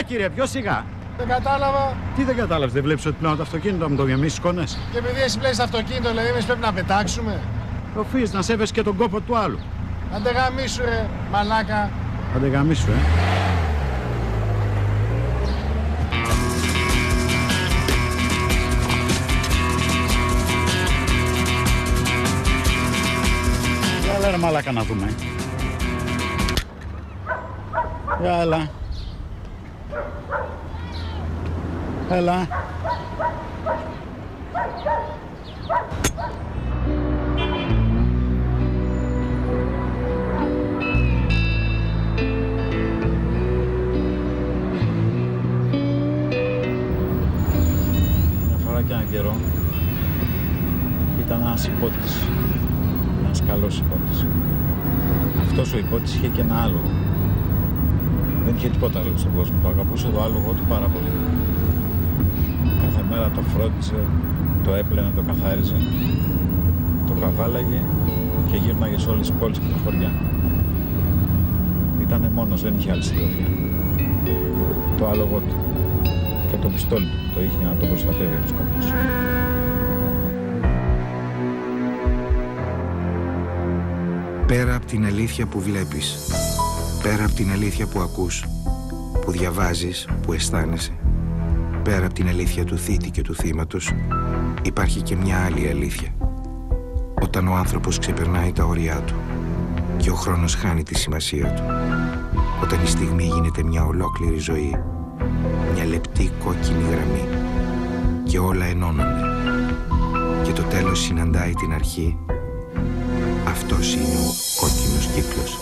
σιγά κύριε, πιο σιγά. Δεν κατάλαβα. Τι δεν κατάλαβες, δεν βλέπεις ότι πλέον το αυτοκίνητο μου το γεμίσει κονέ. Και επειδή εσύ πλέεις αυτοκίνητο, δηλαδή εμείς πρέπει να πετάξουμε. Οφείλει να σέβεσαι και τον κόπο του άλλου. Αντε γαμίσου ρε, μαλάκα. Άντε γαμίσου, ε. Έλα ρε μαλάκα να δούμε. Για έλα. Έλα. Μια φορά και έναν καιρό ήταν ένας υπότης. Ένας καλός υπότης. Αυτός ο υπότης είχε και ένα άλογο. Δεν είχε τίποτα άλλο στον κόσμο. Το αγαπούσε το άλογο του πάρα πολύ. Κάθε μέρα το φρόντιζε, το έπλαινε, το καθάριζε, το καβάλαγε και γύρναγε σε όλες τις πόλεις και τα χωριά. Ήτανε μόνος, δεν είχε άλλη συντροφιά. Το άλογο του και το πιστόλι του που το είχε για να τον προστατεύει από τους κακούς. Πέρα από την αλήθεια που βλέπεις, πέρα από την αλήθεια που ακούς, που διαβάζεις, που αισθάνεσαι, πέρα από την αλήθεια του θήτη και του θύματος, υπάρχει και μια άλλη αλήθεια. Όταν ο άνθρωπος ξεπερνάει τα όρια του και ο χρόνος χάνει τη σημασία του. Όταν η στιγμή γίνεται μια ολόκληρη ζωή, μια λεπτή κόκκινη γραμμή και όλα ενώνονται και το τέλος συναντάει την αρχή αυτός είναι ο κόκκινος κύκλος.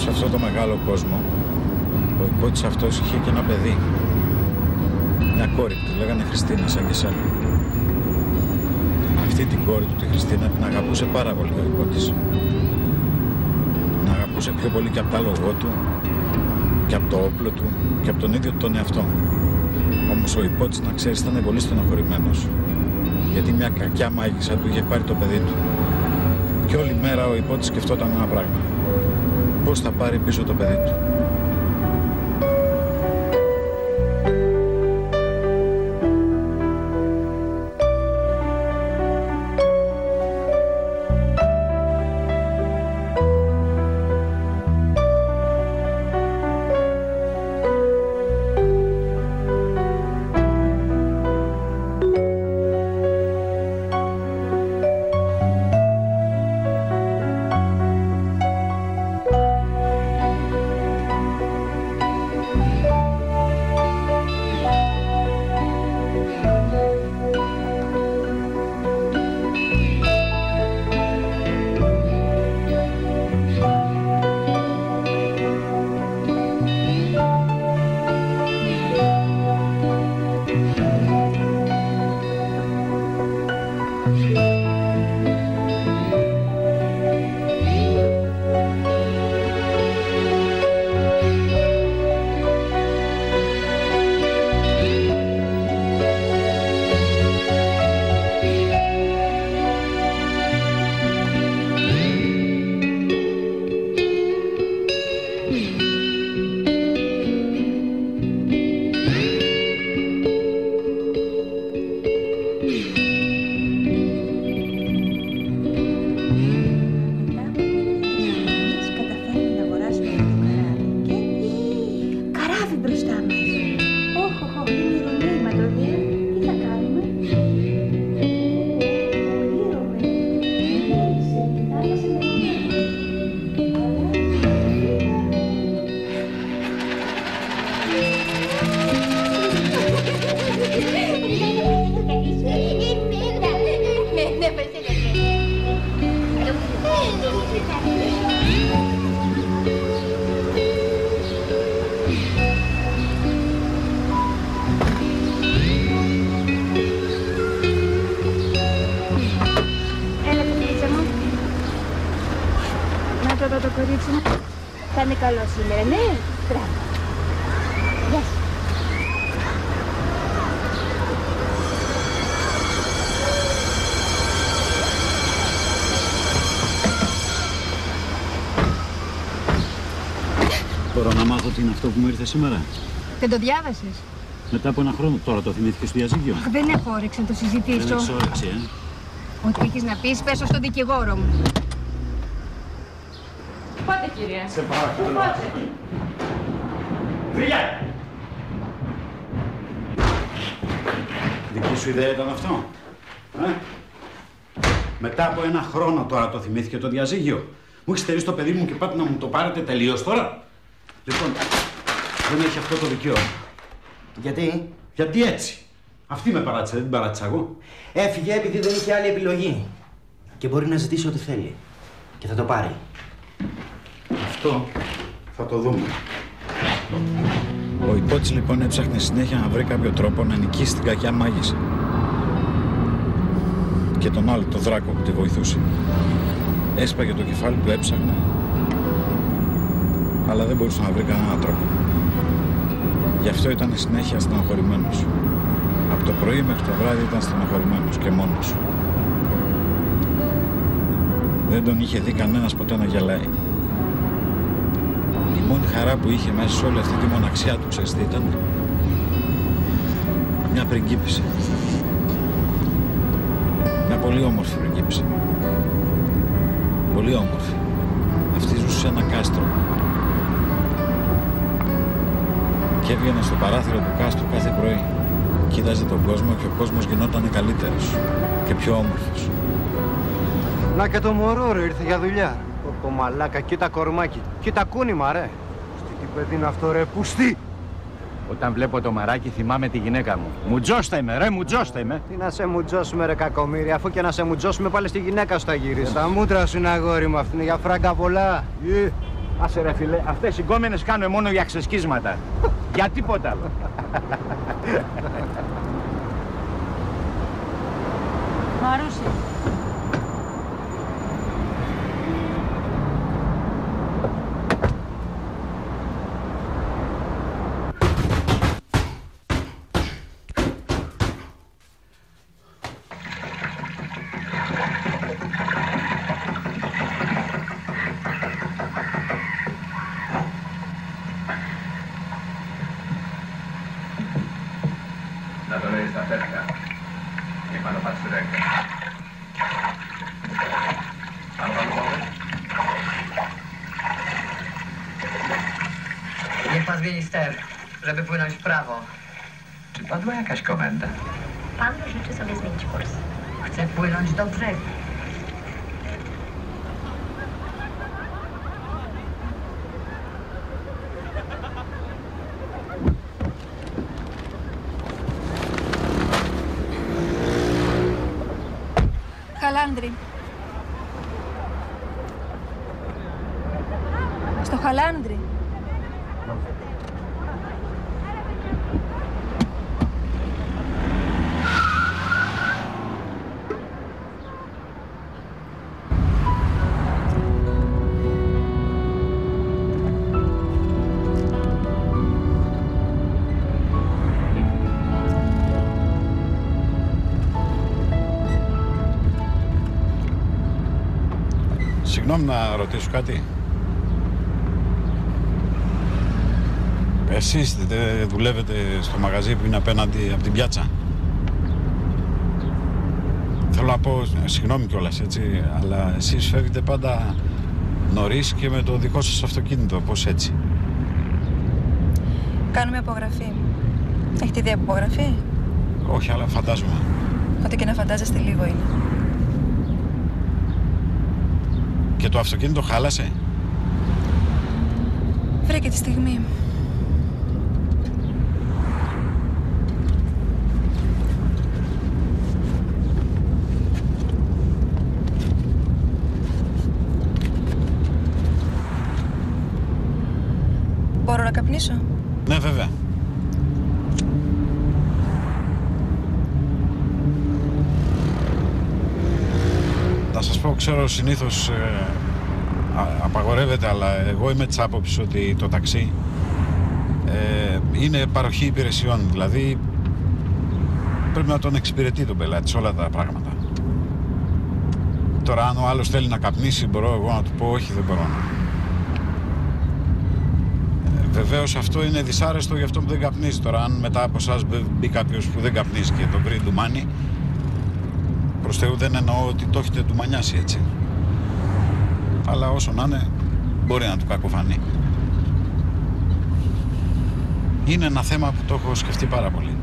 Σε αυτό το μεγάλο κόσμο, ο υπότης αυτός είχε και ένα παιδί. Μια κόρη που τη λέγανε Χριστίνα, σαν και εσένα. Αυτή την κόρη του, τη Χριστίνα, την αγαπούσε πάρα πολύ ο υπότης. Την αγαπούσε πιο πολύ και από το άλογο του, και από το όπλο του, και από τον ίδιο τον εαυτό. Όμως ο υπότης, να ξέρεις, ήταν πολύ στενοχωρημένος. Γιατί μια κακιά μάγισσα του είχε πάρει το παιδί του. Και όλη μέρα ο υπότης σκεφτόταν ένα πράγμα. Πώς θα πάρει πίσω το παιδί του. πάνε καλό σήμερα, ναι. Μπράβο. Γεια. Μπορώ να μάθω τι είναι αυτό που μου ήρθε σήμερα; Δεν το διάβασες; Μετά από ένα χρόνο τώρα το θυμήθηκε στο διαζύγιο. Αχ, δεν έχω όρεξη να το συζητήσω. Δεν έχεις όρεξη, ε. Ό,τι έχεις να πεις, πέσω στον δικηγόρο μου. Πάτε κυρία. Σε παρακαλώ. Φύγε! Δική σου ιδέα ήταν αυτό. Ε; Μετά από ένα χρόνο τώρα το θυμήθηκε το διαζύγιο. Μου έχεις στερήσει το παιδί μου και πάτε να μου το πάρετε τελείως τώρα. Λοιπόν, δεν έχει αυτό το δικαίωμα. Γιατί; Γιατί έτσι. Αυτή με παράτησε, δεν την παράτησα εγώ. έφυγε επειδή δεν είχε άλλη επιλογή. Και μπορεί να ζητήσει ό,τι θέλει. Και θα το πάρει. Αυτό θα το δούμε. Ο υπότης λοιπόν έψαχνε συνέχεια να βρει κάποιο τρόπο να νικήσει την κακιά μάγισσα. Και τον άλλο, τον δράκο που τη βοηθούσε. Έσπαγε το κεφάλι του, έψαχνε. Αλλά δεν μπορούσε να βρει κανέναν τρόπο. Γι' αυτό ήταν συνέχεια στενοχωρημένος. Από το πρωί μέχρι το βράδυ ήταν στενοχωρημένος και μόνος. Δεν τον είχε δει κανένας ποτέ να γελάει. Η μόνη χαρά που είχε μέσα σε όλη αυτή τη μοναξιά του, ξέρεις τι ήταν. Μια πριγκίπισσα. Μια πολύ όμορφη πριγκίπισσα. Πολύ όμορφη. Αυτή ζούσε σε ένα κάστρο. Και έβγαινε στο παράθυρο του κάστρου κάθε πρωί. Κοίταζε τον κόσμο και ο κόσμος γινόταν καλύτερος και πιο όμορφος. Να και το μωρό ρε ήρθε για δουλειά. Ο, ο μαλάκα, κοίτα κορμάκι. Κοίτα κούνημα ρε. Στη τι παιδί είναι αυτό ρε, πουστή. Όταν βλέπω το μαράκι θυμάμαι τη γυναίκα μου. Μουτζώστα είμαι, ρε, μουτζώστα είμαι. Τι να σε μουτζώσουμε ρε κακομύρι, αφού και να σε μουτζώσουμε πάλι στη γυναίκα σου θα γυρίσεις. τα μούτρα σου είναι αγόρι μου, αυτή είναι για φράγκα πολλά. Ε, Άσε ρε φίλε, αυτές οι γκόμενες κάνουν μόνο για ξεσκίσματα. για τίποτα άλλο. Μαρούσι. W prawo. Czy padła jakaś komenda? Pan życzy sobie zmienić kurs. Chcę płynąć do brzegu. Συγγνώμη να ρωτήσω κάτι. Εσείς δεν δουλεύετε στο μαγαζί που είναι απέναντι από την πιάτσα. Θέλω να πω, συγγνώμη κιόλας έτσι, αλλά εσείς φεύγετε πάντα νωρίς και με το δικό σας αυτοκίνητο, πώς έτσι. Κάνουμε απογραφή. Έχετε δει απογραφή; Όχι, αλλά φαντάζομαι. Ό,τι και να φαντάζεστε λίγο είναι. Και το αυτοκίνητο χάλασε. Βρήκε τη στιγμή. Μπορώ να καπνίσω; Ναι, βέβαια. Να σας πω, ξέρω συνήθως ε, α- απαγορεύεται, αλλά εγώ είμαι της άποψης ότι το ταξί ε, είναι παροχή υπηρεσιών. Δηλαδή, πρέπει να τον εξυπηρετεί τον πελάτη σε όλα τα πράγματα. Τώρα, αν ο άλλος θέλει να καπνίσει, μπορώ εγώ να του πω όχι, δεν μπορώ να. Βεβαίως αυτό είναι δυσάρεστο για αυτό που δεν καπνίζει. Τώρα, αν μετά από εσάς μπει κάποιος που δεν καπνίζει και το βρει ντουμάνι, προς Θεού δεν εννοώ ότι το έχετε ντουμανιάσει έτσι. Αλλά όσο να είναι, μπορεί να του κακοφανεί. Είναι ένα θέμα που το έχω σκεφτεί πάρα πολύ.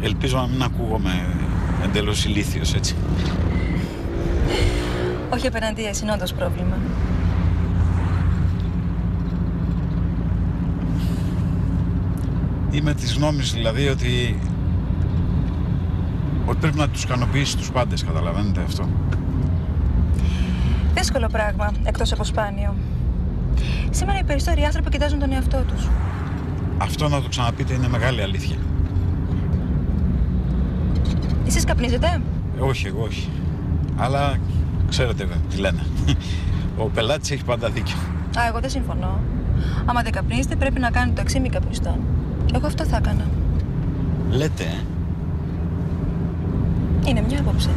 Ελπίζω να μην ακούγομαι εντελώς ηλίθιος έτσι. Όχι απέναντί, είναι όντως πρόβλημα. Είμαι της γνώμης δηλαδή ότι ότι πρέπει να τους ικανοποιήσει τους πάντες, καταλαβαίνετε αυτό. Δύσκολο πράγμα, εκτός από σπάνιο. Σήμερα οι περισσότεροι άνθρωποι κοιτάζουν τον εαυτό τους. Αυτό να το ξαναπείτε είναι μεγάλη αλήθεια. Εσείς καπνίζετε; όχι, εγώ όχι. Αλλά ξέρετε τι λένε. Ο πελάτης έχει πάντα δίκιο. Α, εγώ δεν συμφωνώ. Άμα δεν καπνίζετε, πρέπει να κάνετε το εξή μη καπνιστών. Εγώ αυτό θα έκανα. Λέτε, ε. Είναι μια άποψη.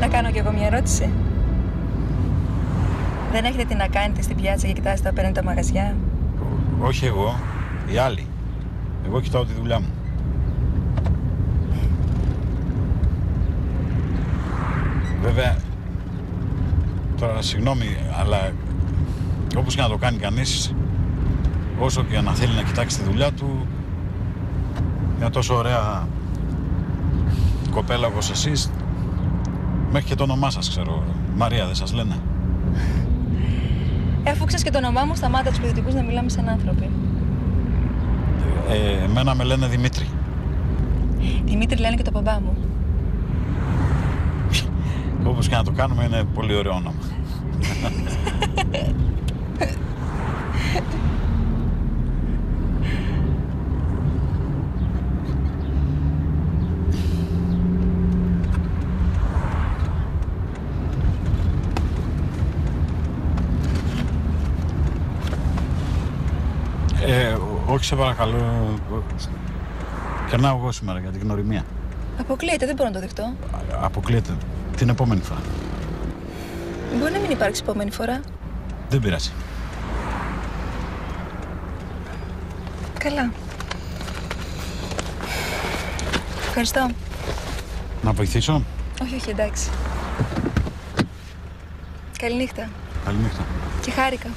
Να κάνω κι εγώ μια ερώτηση. Δεν έχετε τι να κάνετε στην πιάτσα και κοιτάζετε απέναντι τα μαγαζιά; Όχι εγώ, οι άλλοι. Εγώ κοιτάω τη δουλειά μου. Βέβαια, τώρα συγγνώμη, αλλά όπως και να το κάνει κανείς, όσο και να θέλει να κοιτάξει τη δουλειά του, μια τόσο ωραία κοπέλα όπως εσείς, μέχρι και το όνομά σας ξέρω, Μαρία δεν σας λένε. Ε, αφού ξέρεις και το όνομά μου, σταμάτα τους παιδιτικούς να μιλάμε σαν άνθρωποι. Ε, εμένα με λένε Δημήτρη. Δημήτρη λένε και το μπαμπά μου. Όπως και να το κάνουμε είναι πολύ ωραίο όνομα. όχι σε παρακαλώ. Κερνάω εγώ σήμερα για την γνωριμία. Αποκλείεται, δεν μπορώ να το δεχτώ. Αποκλείεται. Την επόμενη φορά. Μπορεί να μην υπάρξει επόμενη φορά. Δεν πειράζει. Καλά. Ευχαριστώ. Να βοηθήσω; Όχι, όχι, εντάξει. Καληνύχτα. Καληνύχτα. Και χάρηκα.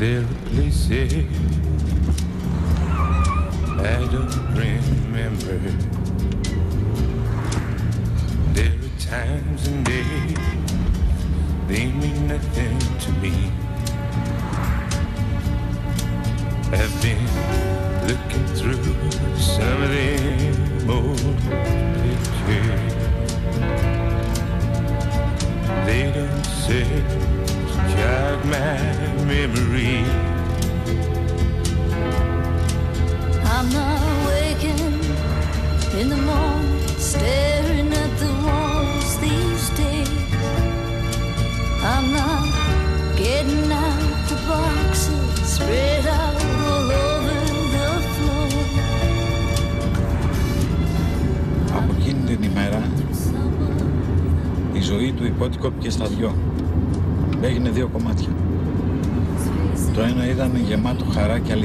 There are places I don't remember. There are times and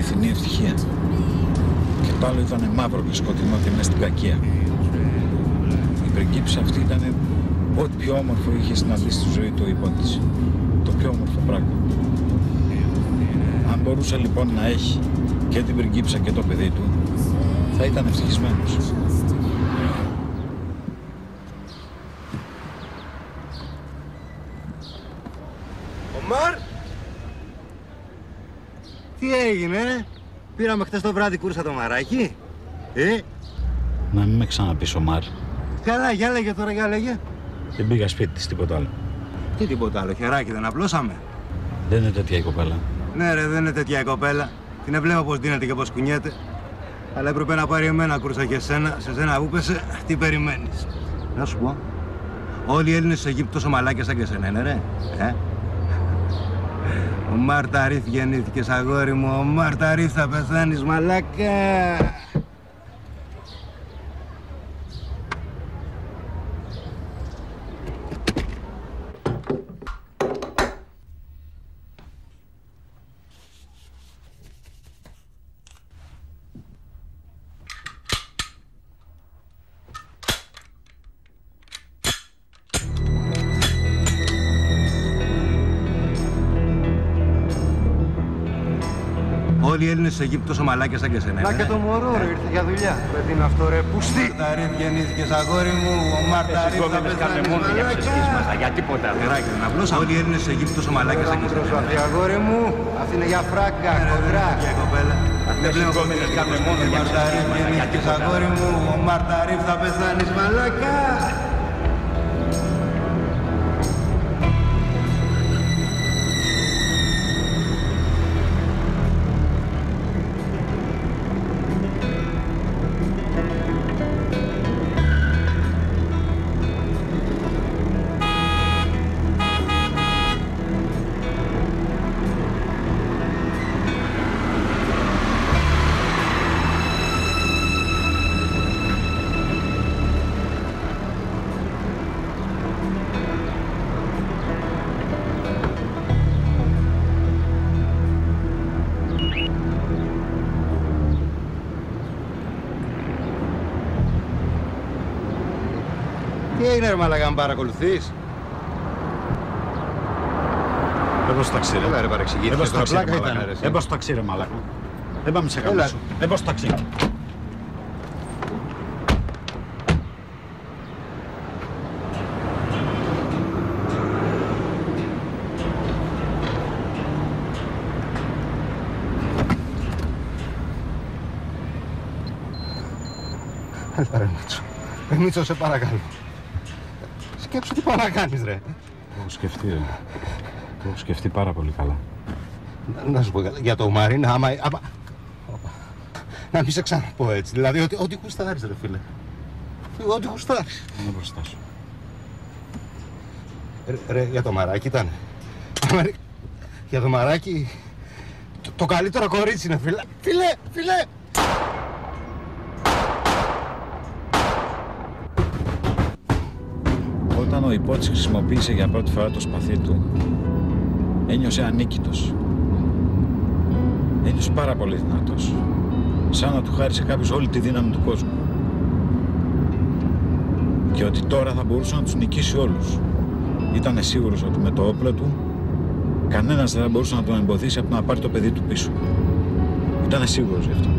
αληθινή ευτυχία. Και το άλλο ήταν μαύρο και σκοτεινό και μέσα στην κακία. Η πριγκίψα αυτή ήταν ό,τι πιο όμορφο είχε συναντήσει στη ζωή του ο υπότης. Το πιο όμορφο πράγμα. Αν μπορούσε λοιπόν να έχει και την πριγκίψα και το παιδί του, θα ήταν ευτυχισμένος. Ομάρ! Τι έγινε, ρε? Πήραμε χτες το βράδυ κούρσα το μαράκι. Ε, Να μην με ξαναπείς ο Μάρ. καλά, για λέγε τώρα, για λέγε. Δεν πήγα σπίτι της, τίποτα άλλο. Τι τίποτα άλλο, χεράκι δεν απλώσαμε. Δεν είναι τέτοια η κοπέλα. Ναι ρε, δεν είναι τέτοια η κοπέλα. Την έβλεπα πως δίνεται και πως κουνιέται. Αλλά έπρεπε να πάρει εμένα κούρσα και εσένα. Σε σένα που πέσε, τι περιμένεις. Να σου πω. Όλοι οι Έλληνες της Αιγύπτου τόσο μαλάκες σαν και εσένα είναι, ρε. Ε; Ο Μάρτα Ρίφ γεννήθηκες, αγόρι μου. Ο Μάρτα Ρίφ θα πεθάνεις, μαλάκα. Όλοι οι Έλληνες της Αιγύπτου τόσο μαλάκες σαν και εσένα. Να είναι, και ρε. το μωρό ρε, ήρθε για δουλειά. Παιδί είναι αυτό ρε, Ο πουστή. Μάρτα Ρίφ γεννήθηκες, αγόρι μου. Ο Μάρτα Εσείς Ρίφ θα κόμενες κάνετε πεθάνεις, μόνο για μαλάκα. ψηφίσματα, για τίποτα. Τεράκι, να απλώς όλοι οι Έλληνες της Αιγύπτου τόσο μαλάκες σαν και εσένα. Προσπαθεί αγόρι μου, αυτή είναι για φράγκα, κοντρά. Και κοπέλα. Δεν Εσείς βλέπω κόμενες κάνετε μόνο Ο για Μάρτα Ρίφ ψηφίσματα, για γεννήθηκες, τίποτα. αγόρι μου. Ο Μάρτα Ρίφ θα πεθάνεις, μαλάκα. Τι έγινε ρε μαλάκα, με παρακολουθείς. Δεν στο ταξί, ρε. Έλα, ρε, παρεξηγήθηκες, Δεν πάω στο τώρα ταξί, ρε, πλάκα μαλάκα. ήταν, ρε, εσύ. Δεν πάω στο ταξί, ρε, μαλάκα. Δεν πάμε σε Έλα. καμπούσου. Δεν πάω στο ταξί. Έλα ρε Μίτσο. Ε, Μίτσο, σε παρακαλώ. Σκέψου τι πάει να κάνεις ρε. Το έχω σκεφτεί, ρε. Το έχω σκεφτεί πάρα πολύ καλά. Να- Να σου πω κάτι, για το Μαρίνα, άμα... άμα... Όπα. Να μην σε ξαναπώ έτσι. Δηλαδή, ότι, ό,τι γουστάρεις ρε φίλε. Ό,τι γουστάρεις. Είναι μπροστά σου. Ρε, ρε, για το μαράκι ήταν. Άμα ρε, Για το μαράκι... Το, το καλύτερο κορίτσι είναι φίλε. Φίλε, φίλε. Όταν ο υπότης χρησιμοποίησε για πρώτη φορά το σπαθί του, ένιωσε ανίκητος. Ένιωσε πάρα πολύ δυνατός. Σαν να του χάρισε κάποιος όλη τη δύναμη του κόσμου. Και ότι τώρα θα μπορούσε να τους νικήσει όλους. Ήταν σίγουρος ότι με το όπλο του, κανένας δεν θα μπορούσε να τον εμποδίσει από το να πάρει το παιδί του πίσω. Ήταν σίγουρος γι' αυτό.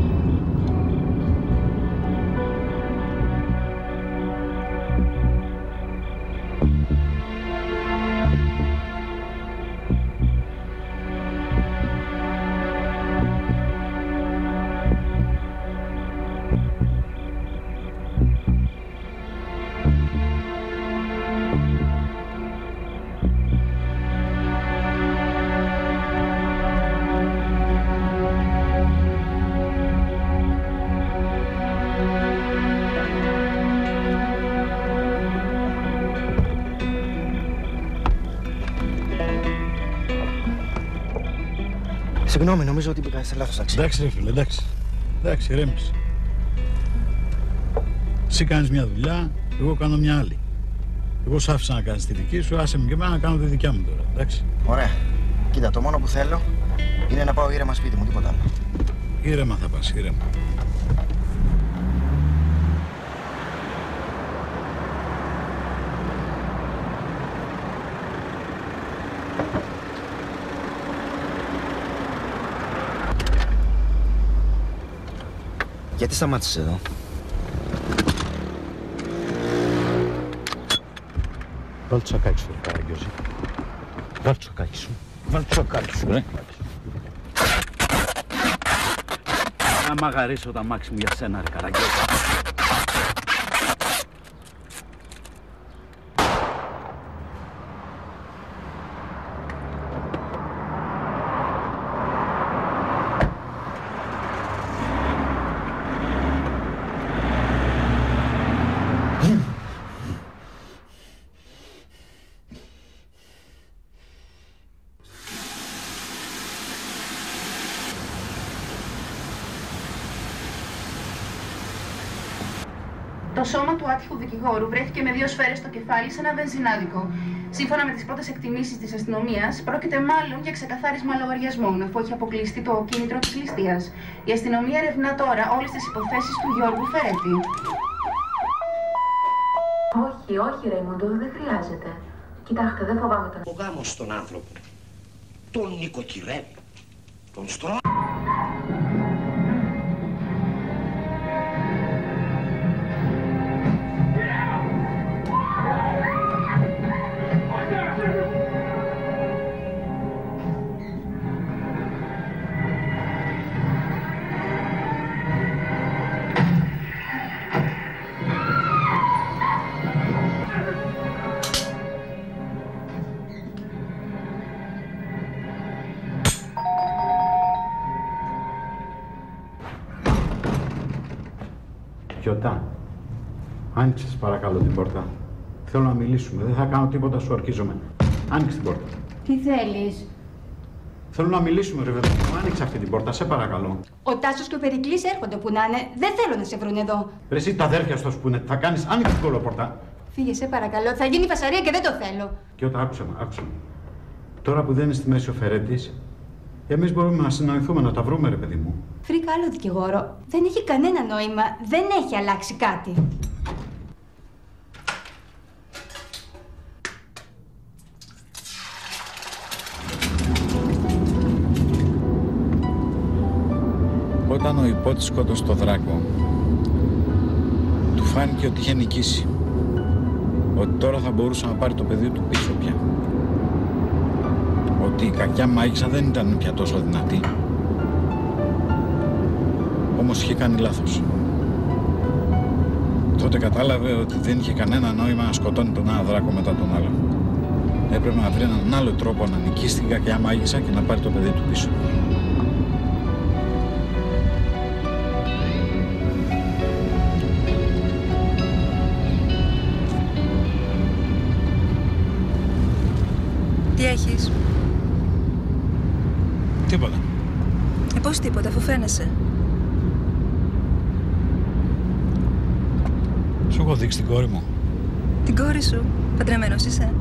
Συγγνώμη, νομίζω ότι μπήκα σε λάθος ταξί. Εντάξει ρε φίλε, εντάξει. Εντάξει, ηρέμησε. Εσύ κάνεις μια δουλειά, εγώ κάνω μια άλλη. Εγώ σ' άφησα να κάνεις τη δική σου, άσε με και εμένα να κάνω τη δικιά μου τώρα, εντάξει. Ωραία. Κοίτα, το μόνο που θέλω είναι να πάω ήρεμα σπίτι μου, τίποτα άλλο. Ήρεμα θα πας, ήρεμα. Γιατί σταμάτησες εδώ; Βάλ το σακάκι σου, ρε Καραγκιόζη. Βάλ το σακάκι σου. Βάλ το σακάκι σου, ρε. Να μαγαρίσω τα μάξι μου για σένα, ρε Καραγκιόζη. Σώμα του άτυχου δικηγόρου βρέθηκε με δύο σφαίρες στο κεφάλι σε ένα βενζινάδικο. Σύμφωνα με τις πρώτες εκτιμήσεις της αστυνομίας, πρόκειται μάλλον για ξεκαθάρισμα λογαριασμών, αφού έχει αποκλειστεί το κίνητρο της ληστείας. Η αστυνομία ερευνά τώρα όλες τις υποθέσεις του Γιώργου Φερέτη. Όχι, όχι, Ραϊμόντο, δεν χρειάζεται. Κοιτάξτε, δεν φοβάμαι τον Ο γάμος στον άνθρωπο τον νοικοκυρεύει, τον στρώ. Γιωτά, άνοιξε παρακαλώ την πόρτα. Θέλω να μιλήσουμε. Δεν θα κάνω τίποτα, σου ορκίζομαι. Άνοιξε την πόρτα. Τι θέλεις; Θέλω να μιλήσουμε, ρε παιδί μου. Άνοιξε αυτή την πόρτα, σε παρακαλώ. Ο Τάσος και ο Περικλής έρχονται που να είναι. Δεν θέλω να σε βρουν εδώ. Ρε, εσύ τα αδέρφια σου, που είναι. Θα κάνεις, άνοιξε την κολοπόρτα. Φύγε, σε παρακαλώ. Θα γίνει φασαρία και δεν το θέλω. Και όταν άκουσα με, άκουσα με. Τώρα που δεν είναι στη μέση ο Φερέτης, εμείς μπορούμε να συναντηθούμε, να τα βρούμε, ρε παιδί μου. Βρήκα άλλο δικηγόρο. Δεν έχει κανένα νόημα. Δεν έχει αλλάξει κάτι. Όταν ο υπότης σκότωσε το δράκο, του φάνηκε ότι είχε νικήσει. Ότι τώρα θα μπορούσε να πάρει το παιδί του πίσω πια. Ότι η κακιά μάγισσα δεν ήταν πια τόσο δυνατή. Όμως είχε κάνει λάθος. Τότε κατάλαβε ότι δεν είχε κανένα νόημα να σκοτώνει τον ένα δράκο μετά τον άλλο. Έπρεπε να βρει έναν άλλο τρόπο να νικήσει την κακιά μάγισσα και να πάρει το παιδί του πίσω. Τι έχεις; Τίποτα. Ε, πώς τίποτα, αφού φαίνεσαι. Έχω δείξει την κόρη μου; Την κόρη σου. Παντρεμένος είσαι.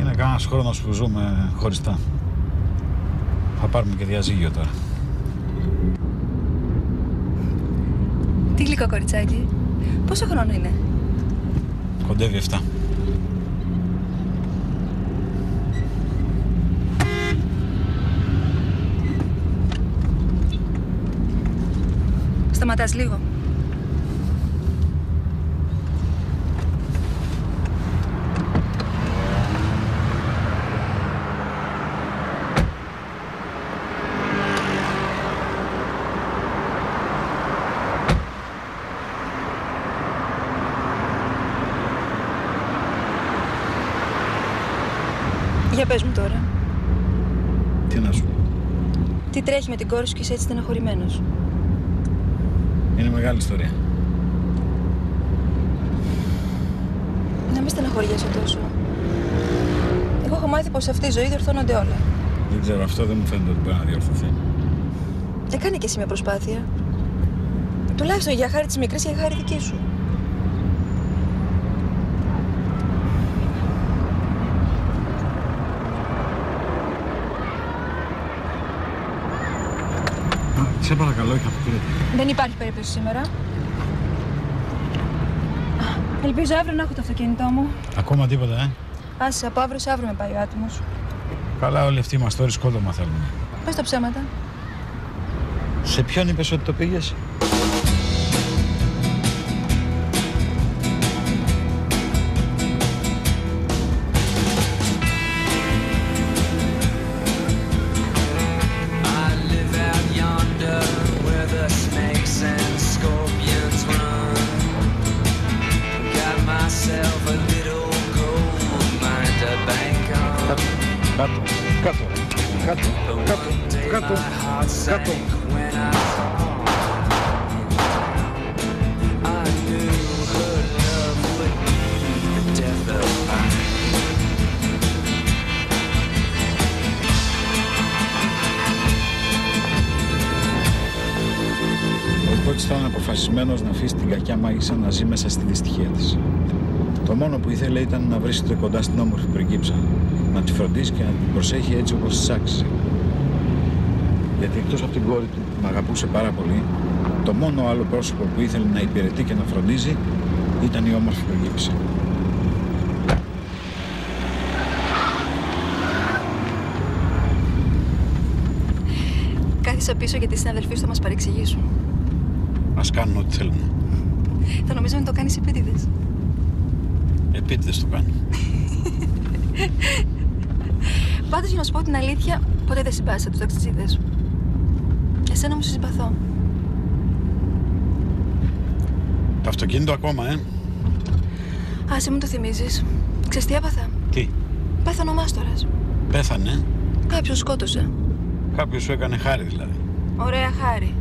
Είναι κανένας χρόνος που ζούμε χωριστά. Θα πάρουμε και διαζύγιο τώρα. Τι γλυκό κοριτσάκι. Πόσο χρόνο είναι; Κοντεύει 7. Σταματάς λίγο. Για πες μου τώρα. Τι να σου πω. Τι τρέχει με την κόρη σου και είσαι έτσι στεναχωρημένος. Είναι μεγάλη ιστορία. Να μην στεναχωριέσαι τόσο. Εγώ έχω μάθει πως σε αυτή η ζωή διορθώνονται όλα. Δεν ξέρω, αυτό δεν μου φαίνεται ότι μπορεί να διορθωθεί. Και κάνε και εσύ μια προσπάθεια. Τουλάχιστον για χάρη της μικρής και για χάρη δική σου. Σε παρακαλώ, όχι αποκλείεται. Δεν υπάρχει περίπτωση σήμερα. Ελπίζω αύριο να έχω το αυτοκίνητό μου. Ακόμα τίποτα, ε; Άσε, από αύριο σε αύριο με πάει ο άτιμος. Καλά, όλοι αυτοί μας τώρα σκότωμα θέλουν. Πες τα ψέματα. Σε ποιον είπες ότι το πήγες; Ήταν αποφασισμένος να αφήσεις την κακιά μάγισσα να ζει μέσα στη δυστυχία της. Το μόνο που ήθελε ήταν να βρίσκεται κοντά στην όμορφη πριγκίψα, να τη φροντίσεις και να την προσέχει έτσι όπως της άξιζε. Γιατί εκτός από την κόρη του που με αγαπούσε πάρα πολύ, το μόνο άλλο πρόσωπο που ήθελε να υπηρετεί και να φροντίζει ήταν η όμορφη πριγκίψα. Κάθισα πίσω γιατί οι συναδελφοί σου θα μας παρεξηγήσουν. Ας κάνουν ό,τι θέλουν. Θα νομίζουν ότι το κάνεις επίτηδες. Επίτηδες το κάνουν. Πάντως για να σου πω την αλήθεια, ποτέ δεν συμπάθησα τους ταξιτζίδες. Εσένα μου σου συμπαθώ. Το αυτοκίνητο ακόμα, ε. Άσε μου το θυμίζεις. Ξέρεις τι έπαθα; Τι, Πέθανε ο Μάστορας. πέθανε. Κάποιος σκότωσε. Κάποιος σου έκανε χάρη δηλαδή. Ωραία χάρη.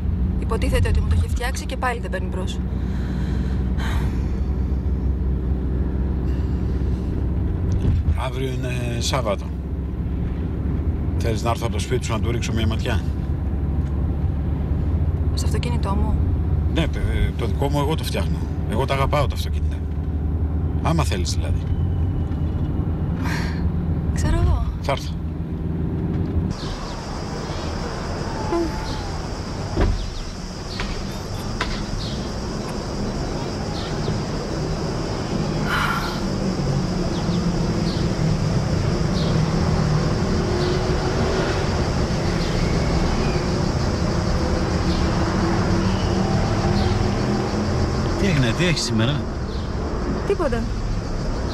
Υποτίθεται ότι μου το είχε φτιάξει και πάλι δεν παίρνει μπρος. Αύριο είναι Σάββατο. Θέλεις να έρθω από το σπίτι σου να του ρίξω μια ματιά; Στο αυτοκίνητό μου. Ναι, το, το δικό μου εγώ το φτιάχνω. Εγώ τα αγαπάω τα αυτοκίνητα. Άμα θέλεις δηλαδή. Ξέρω εγώ. Θα έρθω. Τι έγινε, τι έχεις σήμερα; Τίποτα.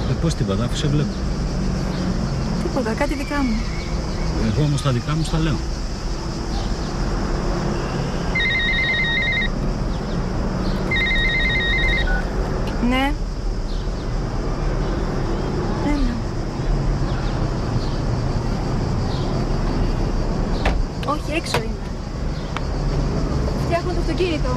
Ε, πώς τίποτα, αφού σε βλέπω. Τίποτα. Κάτι δικά μου. Εγώ όμως τα δικά μου στα λέω. Ναι. Έλα. Όχι, έξω είμαι. Φτιάχνω το αυτοκίνητο.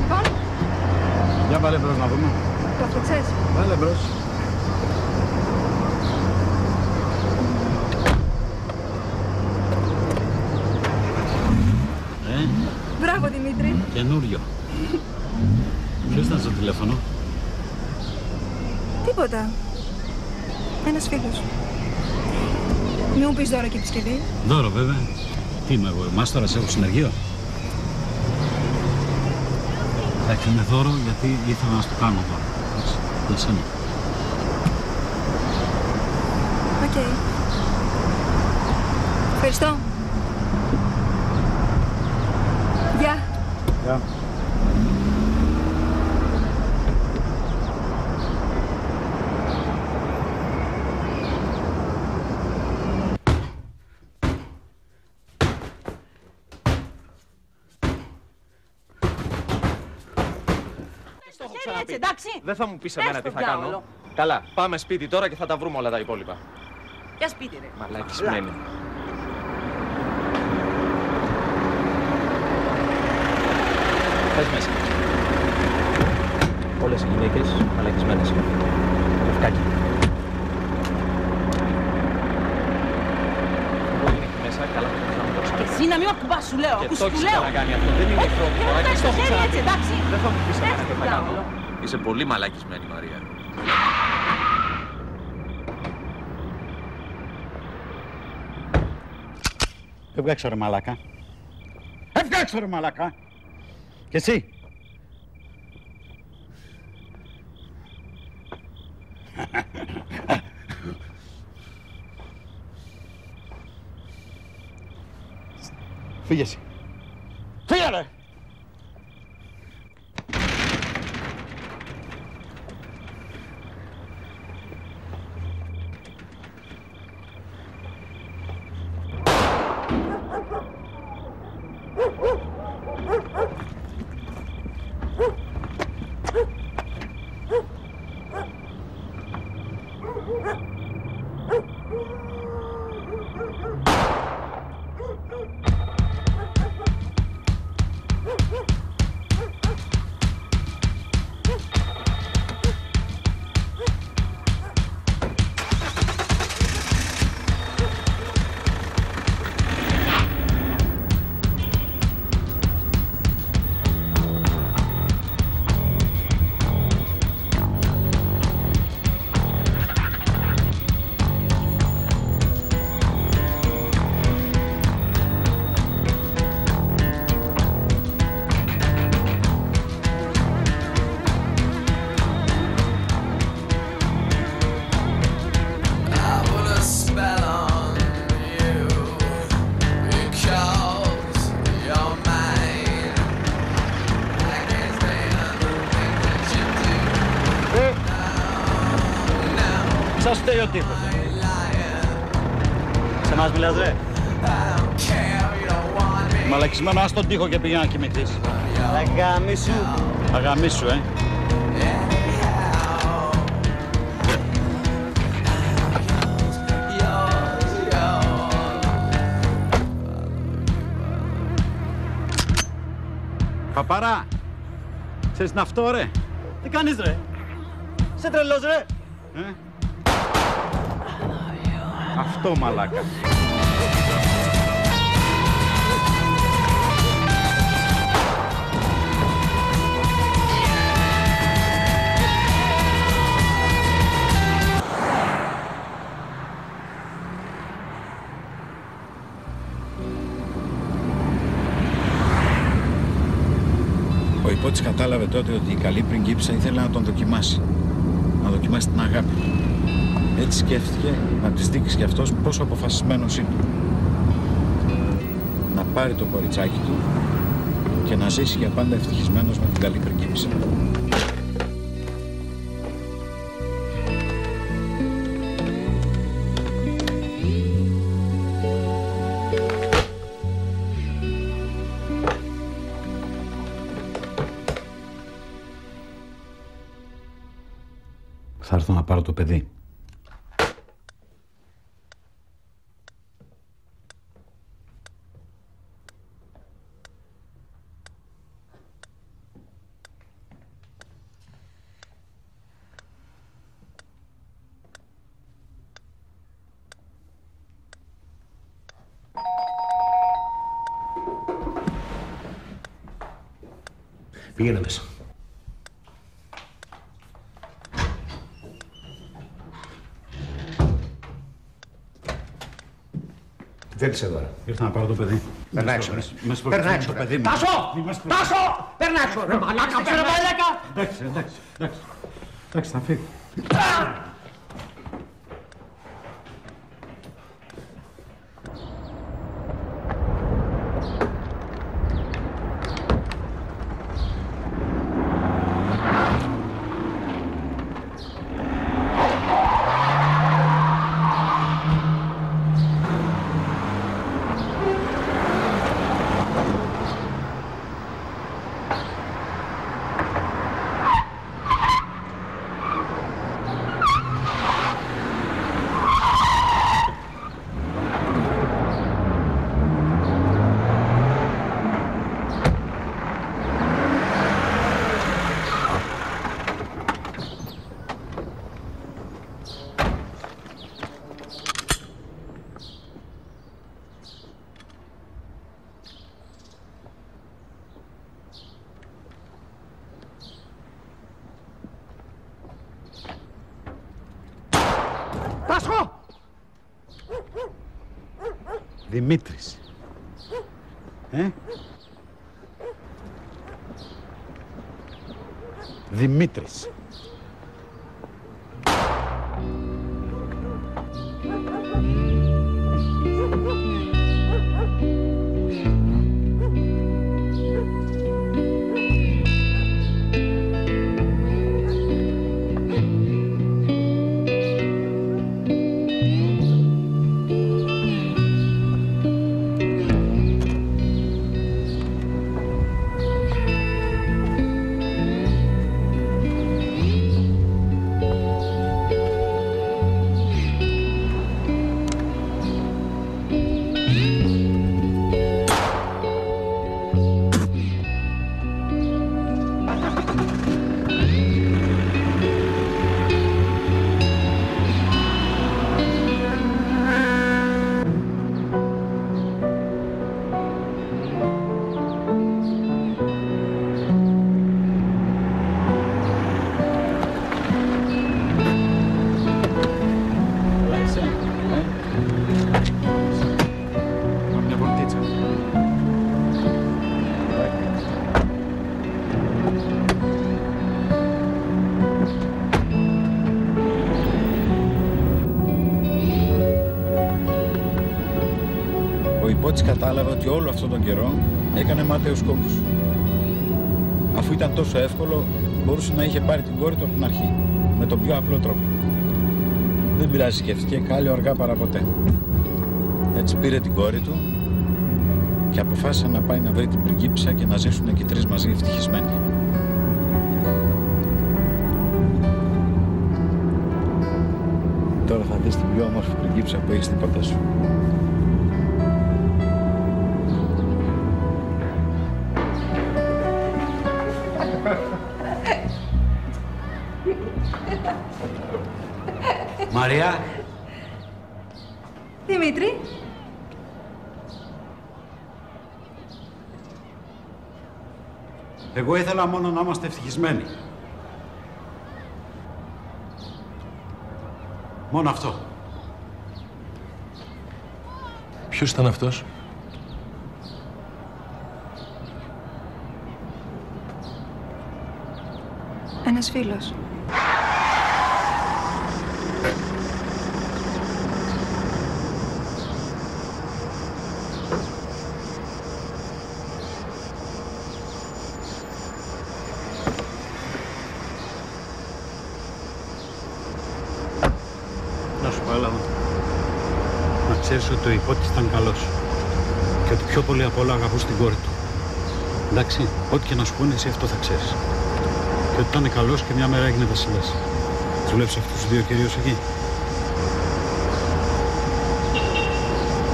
Λοιπόν, Για βάλε μπρος να δούμε. το έφτιαξες. Βάλε μπρος. Ε, Μπράβο, Δημήτρη. καινούριο. Ποιος ήταν στο τηλέφωνο. Τίποτα. Ένας φίλος. Μη μου πεις δώρο και επισκευή; Δώρο βέβαια. Τι είμαι εγώ, μάστορας έχω συνεργείο. Εντάξει, είναι δώρο γιατί ήθελα να σου το κάνω δώρο. Έτσι, για σένα. Οκ. Ευχαριστώ. Γεια. Γεια. Έτσι, εντάξει. Δεν θα μου πεις Πες εμένα τι το θα κάνω. διάολο. Καλά, πάμε σπίτι τώρα και θα τα βρούμε όλα τα υπόλοιπα. Για σπίτι, ρε. Μαλακισμένη. Πες μέσα. Όλες οι γυναίκες μαλακισμένες είναι. Ευκάκι. Μέσα, καλά θα μου το Και εσύ να μην με ακουμπάς, σου λέω. Και Ακούς το που έχεις λέω. ξανακάνει αυτό. Δεν είναι η πρώτη Και φορά ρωτάς και το το έχω χέρι ξαναπεί. έτσι, εντάξει. Δεν θα μου πεις Πες εμένα τι το θα κάνω. διάολο. Είσαι πολύ μαλακισμένη, Μαρία. Έβγαξε ρε μαλάκα. Έβγαξε ρε μαλάκα. Και εσύ. Φύγε εσύ. Μαλακισμένο, ας τον τοίχο και πήγαινε να κοιμηθείς. Αγάμισου. Αγαμίσου, ε. Παπαρά, ξέρεις να αυτό ρε; Τι κάνεις ρε; Σε τρελός ρε; Ε; Αυτό μαλάκα. Ο υπότης κατάλαβε τότε ότι η καλή πριγκίπισσα ήθελε να τον δοκιμάσει. Να δοκιμάσει την αγάπη του. Έτσι σκέφτηκε να της δείξει κι αυτός πόσο αποφασισμένος είναι. Να πάρει το κοριτσάκι του και να ζήσει για πάντα ευτυχισμένος με την καλή πριγκίπισσα. Θα έρθω να πάρω το παιδί. Πήγαινε μέσα. Τι θέλεις εδώ, ρε. Ήρθα να πάρω το παιδί. Περνά έξω, ρε. Μες συγχωρείτε, Περνά είναι έξω, το ρε. παιδί μου. Τάσο! Μη με συγχωρείτε. Τάσο! Περνά έξω, ρε μαλάκα, Είστε, ρε ρε. μαλάκα! Εντάξει, εντάξει, εντάξει. Εντάξει, θα φύγω. Dimitris. Hein? Dimitris. Κατάλαβε ότι όλο αυτόν τον καιρό έκανε μάταιους κόπους. Αφού ήταν τόσο εύκολο, μπορούσε να είχε πάρει την κόρη του από την αρχή, με τον πιο απλό τρόπο. Δεν πειράζει, σκέφτηκε, κάλλιο αργά παρά ποτέ. Έτσι πήρε την κόρη του και αποφάσισε να πάει να βρει την πριγκίπισσα και να ζήσουν και οι τρεις μαζί ευτυχισμένοι. Τώρα θα δεις την πιο όμορφη πριγκίπισσα που έχεις στην ποτέ σου. Μαρία, Δημήτρη, εγώ ήθελα μόνο να είμαστε ευτυχισμένοι. Μόνο αυτό. Ποιος ήταν αυτός; ένας φίλος. Να σου πω, έλα εδώ. Να ξέρεις ότι ο υπότης ήταν καλός. Και ότι πιο πολύ απ' όλα αγαπούσε την κόρη του. Εντάξει, ό,τι και να σου πούνε, εσύ αυτό θα ξέρεις. Και ότι ήταν καλός και μια μέρα έγινε βασιλιάς. Δουλεύεις αυτούς τους δύο κυρίους εκεί.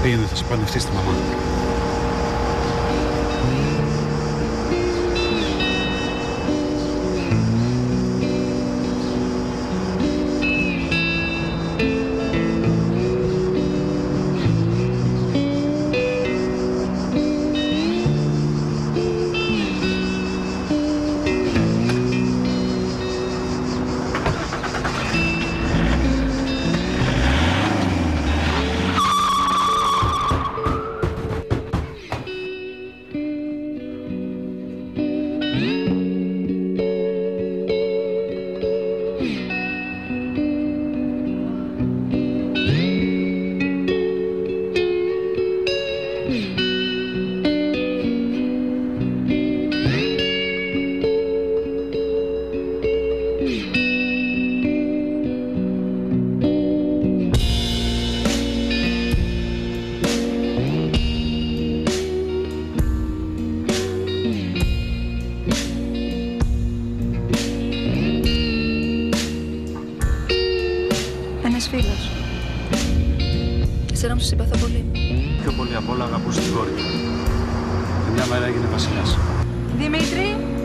Πήγαινε, θα σε πανευτεί στη μαμά. Αγαπούσε την κόρη του. Και μια μέρα έγινε βασιλιάς. Δημήτρη.